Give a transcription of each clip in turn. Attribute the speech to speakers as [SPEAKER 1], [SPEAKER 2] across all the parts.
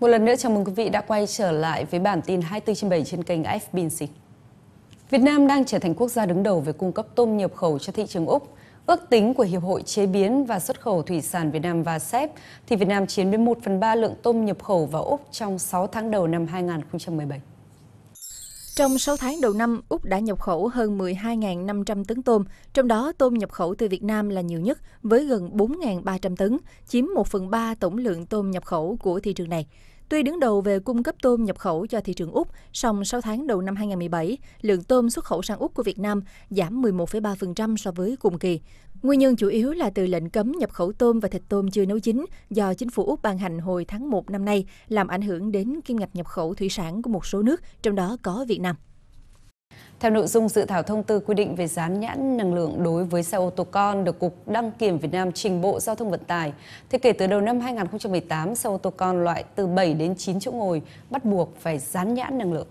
[SPEAKER 1] Một lần nữa chào mừng quý vị đã quay trở lại với bản tin 24 trên 7 trên kênh FBNC. Việt Nam đang trở thành quốc gia đứng đầu về cung cấp tôm nhập khẩu cho thị trường Úc. Ước tính của Hiệp hội Chế biến và Xuất khẩu Thủy sản Việt Nam và SEP thì Việt Nam chiếm đến 1 phần 3 lượng tôm nhập khẩu vào Úc trong 6 tháng đầu năm 2017.
[SPEAKER 2] Trong 6 tháng đầu năm, Úc đã nhập khẩu hơn 12.500 tấn tôm, trong đó tôm nhập khẩu từ Việt Nam là nhiều nhất với gần 4.300 tấn, chiếm 1 phần 3 tổng lượng tôm nhập khẩu của thị trường này. Tuy đứng đầu về cung cấp tôm nhập khẩu cho thị trường Úc, song 6 tháng đầu năm 2017, lượng tôm xuất khẩu sang Úc của Việt Nam giảm 11,3% so với cùng kỳ. Nguyên nhân chủ yếu là từ lệnh cấm nhập khẩu tôm và thịt tôm chưa nấu chín do chính phủ Úc ban hành hồi tháng 1 năm nay, làm ảnh hưởng đến kim ngạch nhập khẩu thủy sản của một số nước, trong đó có Việt Nam.
[SPEAKER 1] Theo nội dung dự thảo thông tư quy định về dán nhãn năng lượng đối với xe ô tô con được Cục Đăng kiểm Việt Nam trình Bộ Giao thông Vận tải, thì kể từ đầu năm 2018, xe ô tô con loại từ 7 đến 9 chỗ ngồi bắt buộc phải dán nhãn năng lượng.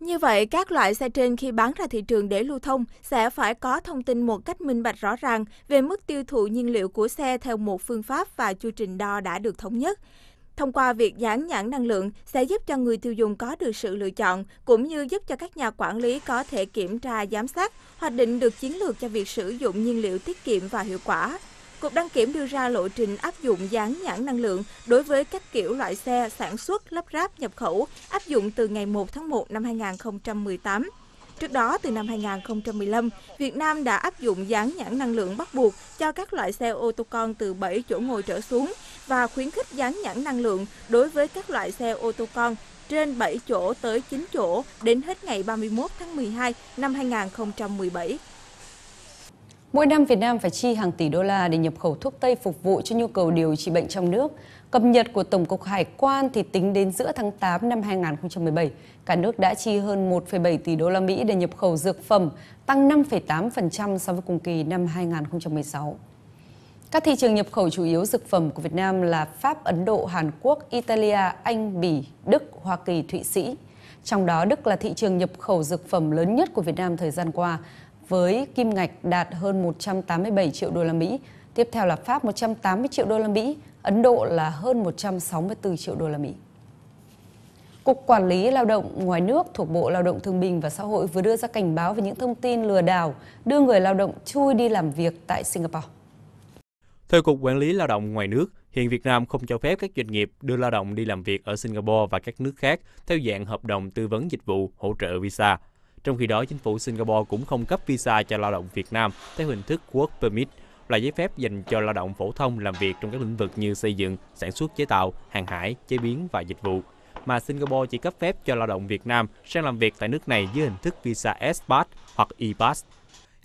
[SPEAKER 2] Như vậy, các loại xe trên khi bán ra thị trường để lưu thông sẽ phải có thông tin một cách minh bạch rõ ràng về mức tiêu thụ nhiên liệu của xe theo một phương pháp và chu trình đo đã được thống nhất. Thông qua việc dán nhãn năng lượng sẽ giúp cho người tiêu dùng có được sự lựa chọn, cũng như giúp cho các nhà quản lý có thể kiểm tra, giám sát, hoạch định được chiến lược cho việc sử dụng nhiên liệu tiết kiệm và hiệu quả. Cục đăng kiểm đưa ra lộ trình áp dụng dán nhãn năng lượng đối với các kiểu loại xe sản xuất, lắp ráp, nhập khẩu, áp dụng từ ngày 1 tháng 1 năm 2018. Trước đó, từ năm 2015, Việt Nam đã áp dụng dán nhãn năng lượng bắt buộc cho các loại xe ô tô con từ 7 chỗ ngồi trở xuống và khuyến khích dán nhãn năng lượng đối với các loại xe ô tô con trên 7 chỗ tới 9 chỗ đến hết ngày 31 tháng 12 năm 2017.
[SPEAKER 1] Mỗi năm Việt Nam phải chi hàng tỷ đô la để nhập khẩu thuốc Tây phục vụ cho nhu cầu điều trị bệnh trong nước. Cập nhật của Tổng cục Hải quan thì tính đến giữa tháng 8 năm 2017, cả nước đã chi hơn 1,7 tỷ đô la Mỹ để nhập khẩu dược phẩm, tăng 5,8% so với cùng kỳ năm 2016. Các thị trường nhập khẩu chủ yếu dược phẩm của Việt Nam là Pháp, Ấn Độ, Hàn Quốc, Italia, Anh, Bỉ, Đức, Hoa Kỳ, Thụy Sĩ. Trong đó, Đức là thị trường nhập khẩu dược phẩm lớn nhất của Việt Nam thời gian qua, với kim ngạch đạt hơn 187 triệu đô la Mỹ. Tiếp theo là Pháp 180 triệu đô la Mỹ, Ấn Độ là hơn 164 triệu đô la Mỹ. Cục Quản lý Lao động ngoài nước thuộc Bộ Lao động Thương binh và Xã hội vừa đưa ra cảnh báo về những thông tin lừa đảo đưa người lao động chui đi làm việc tại Singapore.
[SPEAKER 3] Theo Cục Quản lý Lao động ngoài nước, hiện Việt Nam không cho phép các doanh nghiệp đưa lao động đi làm việc ở Singapore và các nước khác theo dạng hợp đồng tư vấn dịch vụ hỗ trợ visa. Trong khi đó, chính phủ Singapore cũng không cấp visa cho lao động Việt Nam theo hình thức Work Permit, là giấy phép dành cho lao động phổ thông làm việc trong các lĩnh vực như xây dựng, sản xuất chế tạo, hàng hải, chế biến và dịch vụ. Mà Singapore chỉ cấp phép cho lao động Việt Nam sang làm việc tại nước này dưới hình thức visa S-Pass hoặc E-Pass.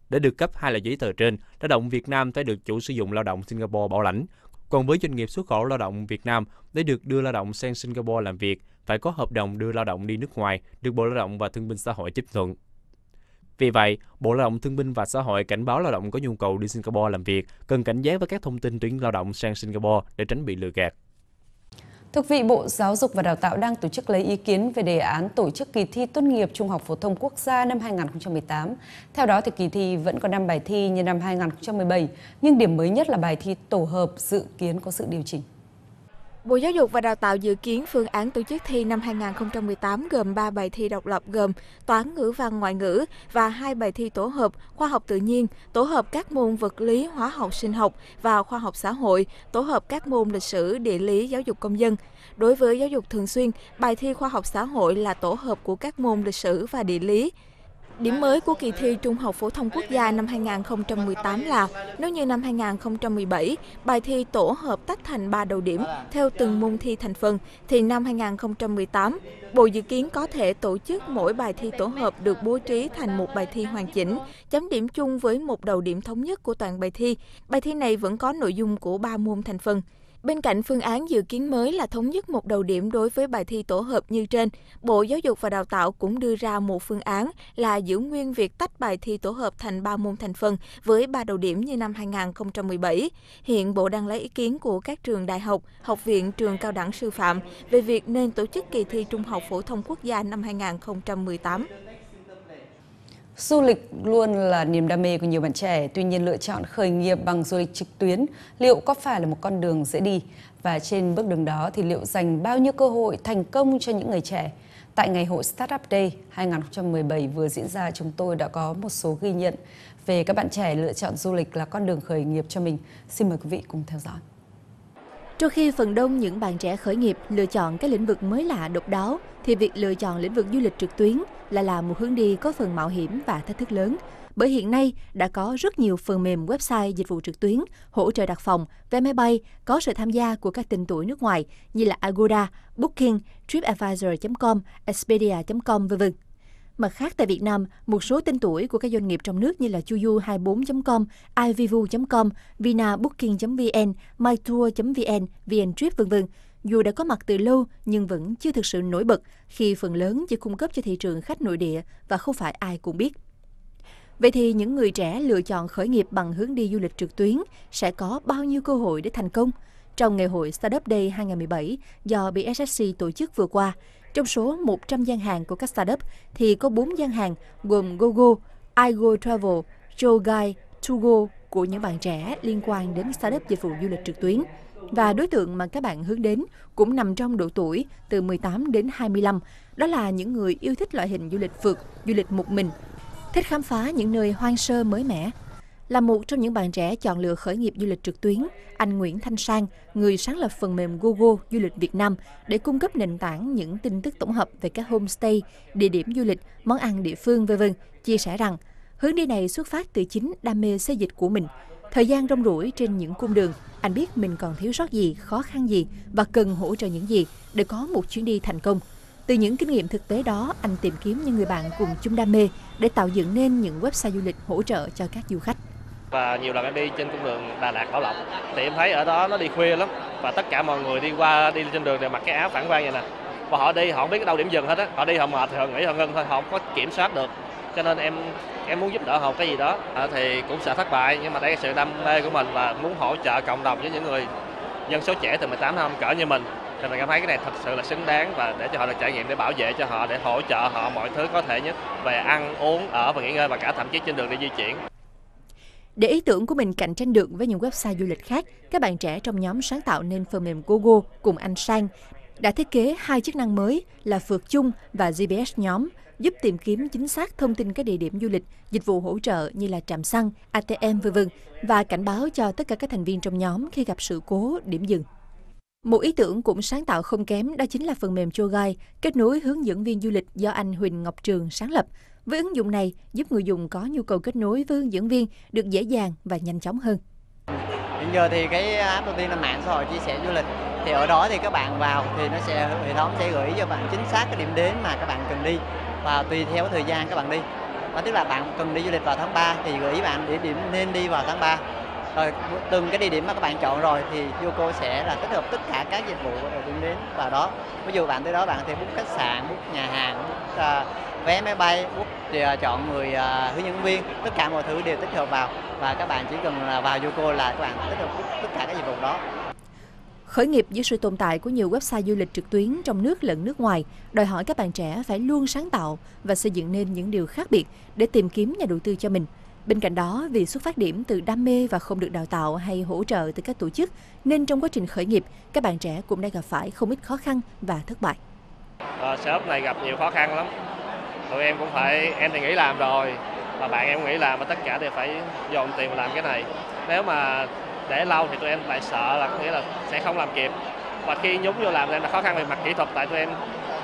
[SPEAKER 3] Để được cấp hai loại giấy tờ trên, lao động Việt Nam phải được chủ sử dụng lao động Singapore bảo lãnh. Còn với doanh nghiệp xuất khẩu lao động Việt Nam, để được đưa lao động sang Singapore làm việc, phải có hợp đồng đưa lao động đi nước ngoài, được Bộ Lao động và Thương binh Xã hội chấp thuận. Vì vậy, Bộ Lao động Thương binh và Xã hội cảnh báo lao động có nhu cầu đi Singapore làm việc cần cảnh giác với các thông tin tuyển lao động sang Singapore để tránh bị lừa gạt.
[SPEAKER 1] Thưa quý vị, Bộ Giáo dục và Đào tạo đang tổ chức lấy ý kiến về đề án tổ chức kỳ thi tốt nghiệp Trung học phổ thông quốc gia năm 2018. Theo đó thì kỳ thi vẫn có 5 bài thi như năm 2017, nhưng điểm mới nhất là bài thi tổ hợp dự kiến có sự điều chỉnh.
[SPEAKER 2] Bộ Giáo dục và Đào tạo dự kiến phương án tổ chức thi năm 2018 gồm 3 bài thi độc lập gồm toán ngữ văn ngoại ngữ và hai bài thi tổ hợp khoa học tự nhiên, tổ hợp các môn vật lý, hóa học, sinh học và khoa học xã hội, tổ hợp các môn lịch sử, địa lý, giáo dục công dân. Đối với giáo dục thường xuyên, bài thi khoa học xã hội là tổ hợp của các môn lịch sử và địa lý. Điểm mới của kỳ thi Trung học phổ thông quốc gia năm 2018 là nếu như năm 2017, bài thi tổ hợp tách thành 3 đầu điểm theo từng môn thi thành phần, thì năm 2018, Bộ dự kiến có thể tổ chức mỗi bài thi tổ hợp được bố trí thành một bài thi hoàn chỉnh, chấm điểm chung với một đầu điểm thống nhất của toàn bài thi. Bài thi này vẫn có nội dung của 3 môn thành phần. Bên cạnh phương án dự kiến mới là thống nhất một đầu điểm đối với bài thi tổ hợp như trên, Bộ Giáo dục và Đào tạo cũng đưa ra một phương án là giữ nguyên việc tách bài thi tổ hợp thành 3 môn thành phần với 3 đầu điểm như năm 2017. Hiện Bộ đang lấy ý kiến của các trường đại học, học viện, trường cao đẳng sư phạm về việc nên tổ chức kỳ thi Trung học phổ thông quốc gia năm 2018.
[SPEAKER 1] Du lịch luôn là niềm đam mê của nhiều bạn trẻ, tuy nhiên lựa chọn khởi nghiệp bằng du lịch trực tuyến liệu có phải là một con đường dễ đi? Và trên bước đường đó thì liệu dành bao nhiêu cơ hội thành công cho những người trẻ? Tại ngày hội Startup Day 2017 vừa diễn ra, chúng tôi đã có một số ghi nhận về các bạn trẻ lựa chọn du lịch là con đường khởi nghiệp cho mình. Xin mời quý vị cùng theo dõi.
[SPEAKER 4] Trong khi phần đông những bạn trẻ khởi nghiệp lựa chọn các lĩnh vực mới lạ độc đáo, thì việc lựa chọn lĩnh vực du lịch trực tuyến là là một hướng đi có phần mạo hiểm và thách thức lớn. Bởi hiện nay đã có rất nhiều phần mềm website dịch vụ trực tuyến hỗ trợ đặt phòng, vé máy bay có sự tham gia của các tên tuổi nước ngoài như là Agoda, Booking, TripAdvisor.com, Expedia.com v.v. Mặt khác tại Việt Nam, một số tên tuổi của các doanh nghiệp trong nước như là chuyu24.com, ivivu.com, vinabooking.vn, mytour.vn, vntrip v.v. dù đã có mặt từ lâu nhưng vẫn chưa thực sự nổi bật khi phần lớn chỉ cung cấp cho thị trường khách nội địa và không phải ai cũng biết. Vậy thì những người trẻ lựa chọn khởi nghiệp bằng hướng đi du lịch trực tuyến sẽ có bao nhiêu cơ hội để thành công? Trong ngày hội Startup Day 2017 do BSSC tổ chức vừa qua, trong số 100 gian hàng của các startup thì có 4 gian hàng gồm GoGo, iGo Travel, Jogai, Togo của những bạn trẻ liên quan đến startup dịch vụ du lịch trực tuyến. Và đối tượng mà các bạn hướng đến cũng nằm trong độ tuổi từ 18 đến 25. Đó là những người yêu thích loại hình du lịch phượt, du lịch một mình, thích khám phá những nơi hoang sơ mới mẻ. Là một trong những bạn trẻ chọn lựa khởi nghiệp du lịch trực tuyến, anh Nguyễn Thanh Sang, người sáng lập phần mềm Google Du lịch Việt Nam để cung cấp nền tảng những tin tức tổng hợp về các homestay, địa điểm du lịch, món ăn địa phương v.v. chia sẻ rằng hướng đi này xuất phát từ chính đam mê xây dịch của mình. Thời gian rong ruổi trên những cung đường, anh biết mình còn thiếu sót gì, khó khăn gì và cần hỗ trợ những gì để có một chuyến đi thành công. Từ những kinh nghiệm thực tế đó, anh tìm kiếm những người bạn cùng chung đam mê để tạo dựng nên những website du lịch hỗ trợ cho các du khách.
[SPEAKER 5] Và nhiều lần em đi trên cung đường Đà Lạt Bảo Lộc thì em thấy ở đó nó đi khuya lắm. Và tất cả mọi người đi qua đi trên đường đều mặc cái áo phản quang vậy nè. Và họ đi họ không biết cái đâu điểm dừng hết á, họ đi họ mệt thì họ nghĩ họ ngưng thôi, họ không có kiểm soát được. Cho nên em em muốn giúp đỡ họ cái gì đó. À, thì cũng sẽ thất bại nhưng mà đây là sự đam mê của mình và muốn hỗ trợ cộng đồng với những người dân số trẻ từ 18 năm cỡ như mình. Thì mình cảm thấy cái này thật sự là xứng đáng và để cho họ được trải nghiệm để bảo vệ cho họ để hỗ trợ họ mọi thứ có thể nhất về ăn uống ở và nghỉ ngơi và cả thậm chí trên đường đi di chuyển
[SPEAKER 4] để ý tưởng của mình cạnh tranh được với những website du lịch khác, các bạn trẻ trong nhóm sáng tạo nên phần mềm Google cùng anh Sang đã thiết kế hai chức năng mới là phượt chung và GPS nhóm, giúp tìm kiếm chính xác thông tin các địa điểm du lịch, dịch vụ hỗ trợ như là trạm xăng, ATM v.v. và cảnh báo cho tất cả các thành viên trong nhóm khi gặp sự cố điểm dừng. Một ý tưởng cũng sáng tạo không kém đó chính là phần mềm Chogai, kết nối hướng dẫn viên du lịch do anh Huỳnh Ngọc Trường sáng lập. Với ứng dụng này, giúp người dùng có nhu cầu kết nối với hướng dẫn viên được dễ dàng và nhanh chóng hơn.
[SPEAKER 6] Hiện giờ thì cái app đầu tiên là mạng xã hội chia sẻ du lịch. Thì ở đó thì các bạn vào thì nó sẽ hệ thống sẽ gửi cho bạn chính xác cái điểm đến mà các bạn cần đi và tùy theo thời gian các bạn đi. Và tức là bạn cần đi du lịch vào tháng 3 thì gửi bạn địa điểm nên đi vào tháng 3 rồi từng cái địa điểm mà các bạn chọn rồi thì Yoco sẽ là tích hợp tất cả các dịch vụ ở điểm đến vào đó. Ví dụ bạn tới đó bạn có thể book khách sạn book nhà hàng book uh, vé máy bay book thì, uh, chọn người uh, hướng dẫn viên. Tất cả mọi thứ đều tích hợp vào và các bạn chỉ cần là vào Yoco là các bạn tích hợp tất cả các dịch vụ đó.
[SPEAKER 4] Khởi nghiệp dưới sự tồn tại của nhiều website du lịch trực tuyến trong nước lẫn nước ngoài, đòi hỏi các bạn trẻ phải luôn sáng tạo và xây dựng nên những điều khác biệt để tìm kiếm nhà đầu tư cho mình – Bên cạnh đó, vì xuất phát điểm từ đam mê và không được đào tạo hay hỗ trợ từ các tổ chức, nên trong quá trình khởi nghiệp, các bạn trẻ cũng đã gặp phải không ít khó khăn và thất bại.
[SPEAKER 5] À, shop này gặp nhiều khó khăn lắm. Tụi em cũng phải, em thì nghĩ làm rồi, và bạn em nghĩ làm mà tất cả đều phải dồn tiền làm cái này. Nếu mà để lâu thì tụi em lại sợ là có nghĩa là sẽ không làm kịp. Và khi nhúng vô làm thì em là khó khăn về mặt kỹ thuật tại tụi em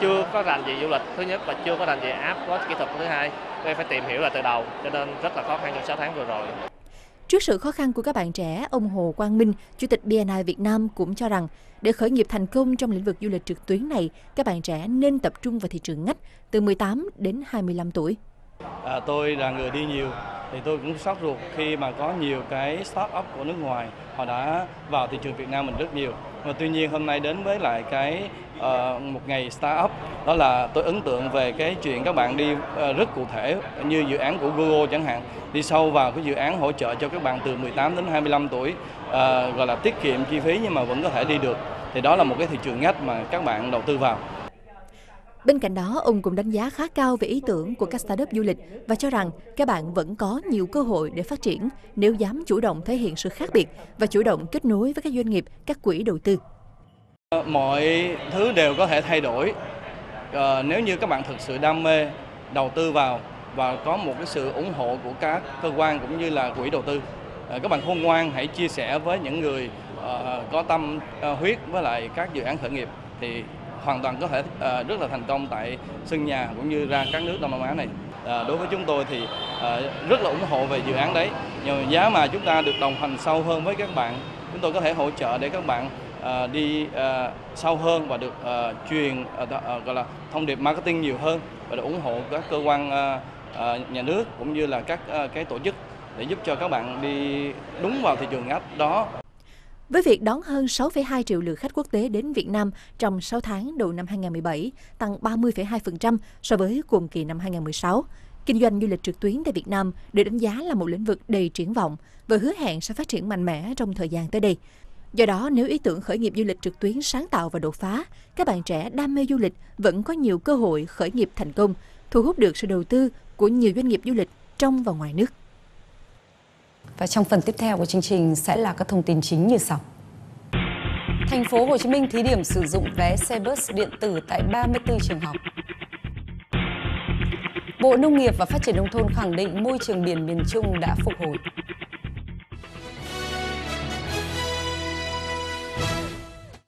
[SPEAKER 5] chưa có rành gì du lịch thứ nhất và chưa có rành gì app có kỹ thuật thứ hai tôi phải tìm hiểu là từ đầu cho nên rất là khó khăn trong 6 tháng vừa rồi
[SPEAKER 4] Trước sự khó khăn của các bạn trẻ, ông Hồ Quang Minh, Chủ tịch BNI Việt Nam cũng cho rằng để khởi nghiệp thành công trong lĩnh vực du lịch trực tuyến này, các bạn trẻ nên tập trung vào thị trường ngách từ 18 đến 25 tuổi.
[SPEAKER 7] À, tôi là người đi nhiều thì tôi cũng sốt ruột khi mà có nhiều cái start-up của nước ngoài họ đã vào thị trường Việt Nam mình rất nhiều mà tuy nhiên hôm nay đến với lại cái uh, một ngày startup đó là tôi ấn tượng về cái chuyện các bạn đi uh, rất cụ thể như dự án của Google chẳng hạn. Đi sâu vào cái dự án hỗ trợ cho các bạn từ 18 đến 25 tuổi uh, gọi là tiết kiệm chi phí nhưng mà vẫn có thể đi được. Thì đó là một cái thị trường ngách mà các bạn đầu tư vào.
[SPEAKER 4] Bên cạnh đó, ông cũng đánh giá khá cao về ý tưởng của các startup du lịch và cho rằng các bạn vẫn có nhiều cơ hội để phát triển nếu dám chủ động thể hiện sự khác biệt và chủ động kết nối với các doanh nghiệp, các quỹ đầu tư.
[SPEAKER 7] Ờ, mọi thứ đều có thể thay đổi. À, nếu như các bạn thực sự đam mê đầu tư vào và có một cái sự ủng hộ của các cơ quan cũng như là quỹ đầu tư, à, các bạn khôn ngoan hãy chia sẻ với những người à, có tâm huyết với lại các dự án khởi nghiệp thì hoàn toàn có thể uh, rất là thành công tại sân nhà cũng như ra các nước Đông Nam Á này. Ờ, đối với chúng tôi thì ờ, rất là ủng hộ về dự án đấy. Nhưng giá mà chúng ta được đồng hành sâu hơn với các bạn, chúng tôi có thể hỗ trợ để các bạn đi sâu hơn và được truyền gọi là thông điệp marketing nhiều hơn và được ủng hộ các cơ quan nhà nước cũng như là các cái tổ chức để giúp cho các bạn đi đúng vào thị trường ngách đó.
[SPEAKER 4] Với việc đón hơn 6,2 triệu lượt khách quốc tế đến Việt Nam trong 6 tháng đầu năm 2017, tăng 30,2% so với cùng kỳ năm 2016, kinh doanh du lịch trực tuyến tại Việt Nam được đánh giá là một lĩnh vực đầy triển vọng và hứa hẹn sẽ phát triển mạnh mẽ trong thời gian tới đây. Do đó, nếu ý tưởng khởi nghiệp du lịch trực tuyến sáng tạo và đột phá, các bạn trẻ đam mê du lịch vẫn có nhiều cơ hội khởi nghiệp thành công, thu hút được sự đầu tư của nhiều doanh nghiệp du lịch trong và ngoài nước.
[SPEAKER 1] Và trong phần tiếp theo của chương trình sẽ là các thông tin chính như sau. Thành phố Hồ Chí Minh thí điểm sử dụng vé xe bus điện tử tại 34 trường học. Bộ Nông nghiệp và Phát triển Nông thôn khẳng định môi trường biển miền Trung đã phục hồi.